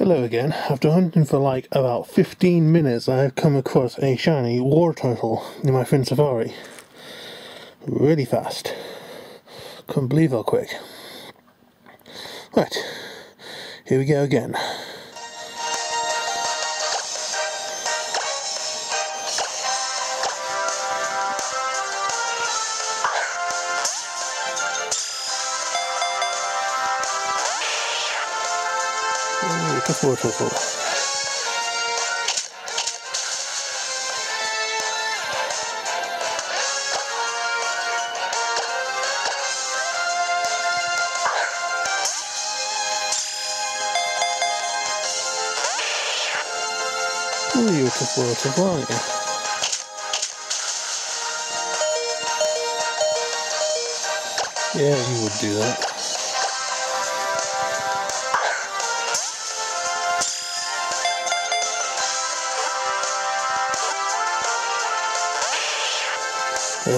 Hello again. After hunting for like about 15 minutes, I have come across a shiny Wartortle in my friend Safari. Really fast. Couldn't believe how quick. Right, here we go again. Just Wartortle. Beautiful turtle, aren't you? Yeah, you would do that. Yeah,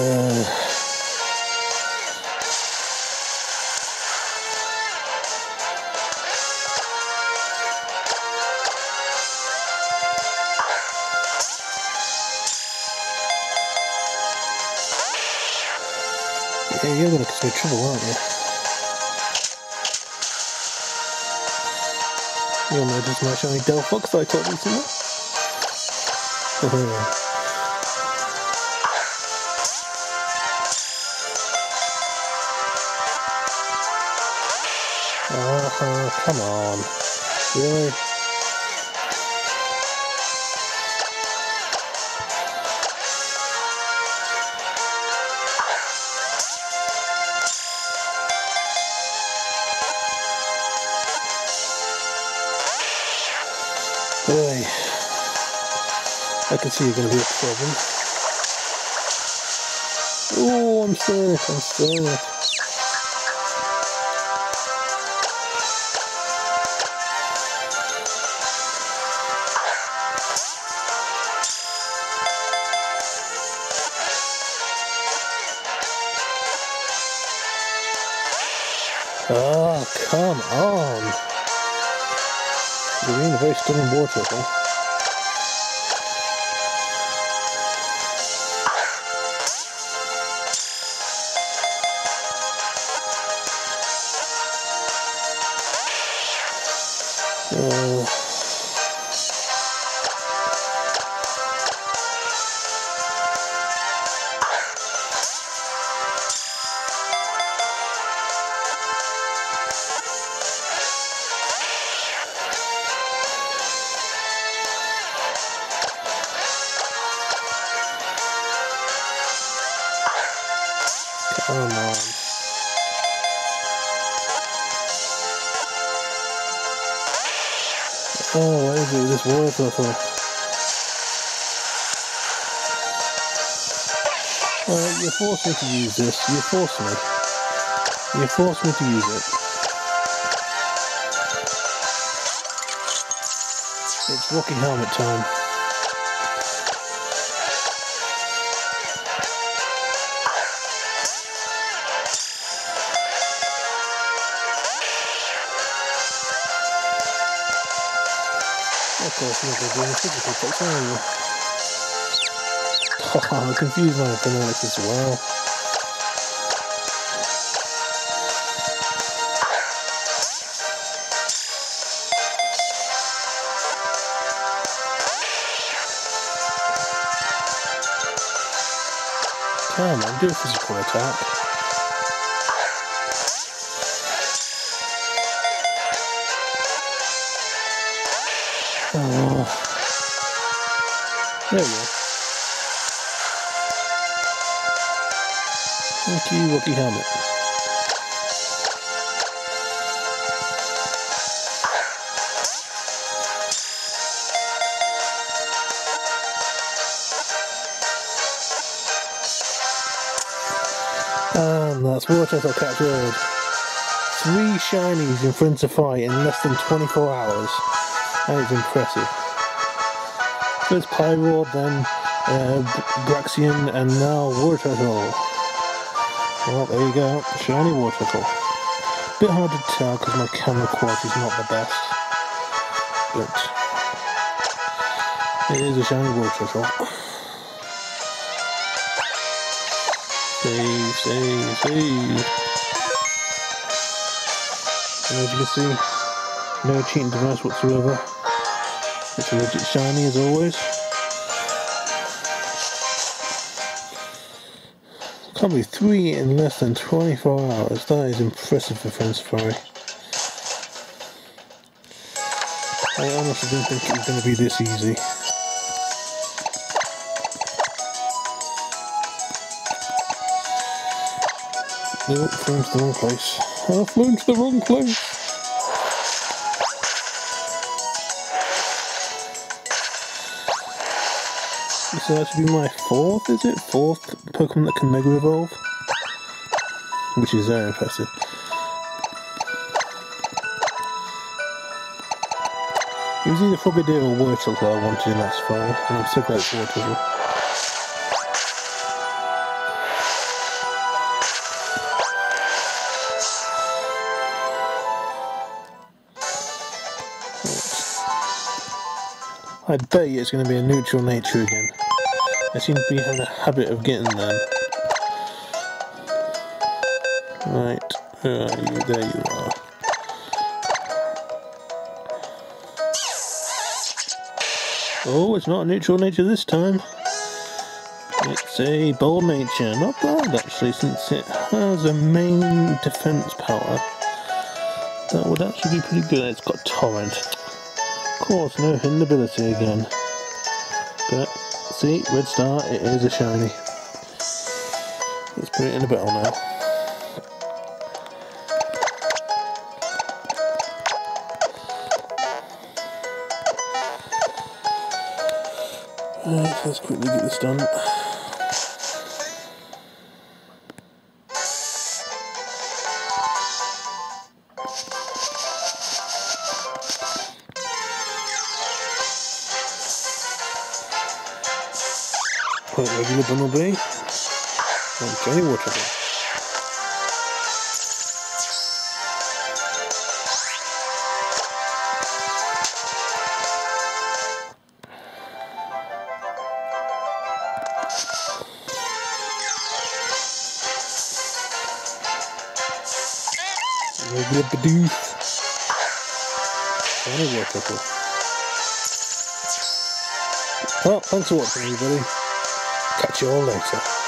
you're gonna cause me trouble, aren't you? You'll notice my shiny Delphox I caught recently. Oh, come on. Really? Boy, I can see you're going to be a problem. Oh, I'm sorry, I'm sorry. Oh, come on. You're being very stubborn water, huh? Uh, come on. Oh, what is it? This Wartortle. Well, you forced me to use this. You forced me. You forced me to use it. It's Rocky Helmet time. Course, you're not going to do any physical tricks, are you? Oh, I confused my phonetics as well. Come on, do a physical attack. Oh. There we go. You, Rocky Helmet. And that's Wartortle captured. Three shinies in front of fight in less than 24 hours. That is impressive. First Pyro, then uh, Braixen, and now Water Turtle. Well, there you go, shiny Wartortle. Bit hard to tell because my camera quality is not the best. but it is a shiny water shot. Save, save, save. And as you can see, no cheating device whatsoever. It's a legit shiny as always. Be three in less than 24 hours. That is impressive for Friend Safari. I honestly didn't think it was going to be this easy. Nope, flown to the wrong place. I flew flown to the wrong place. This that should be my fourth, is it? Fourth Pokemon that can Mega Evolve? Which is very impressive. It was either Frogadier or Wartortle that I wanted in that safari, and I'm so glad it's Wartortle. I bet you it's going to be a neutral nature again. I seem to be having a habit of getting them. Right, where are you? There you are. Oh, it's not neutral nature this time. It's a bold nature. Not bad, actually, since it has a main defense power. That would actually be pretty good. It's got Torrent Of course, no hidden ability again. But, see, red star, it is a shiny. Let's put it in a bottle now. Let's quickly get this done. Quite regular Bidoof. Waterbury. Well, thanks for watching everybody. Catch you all later.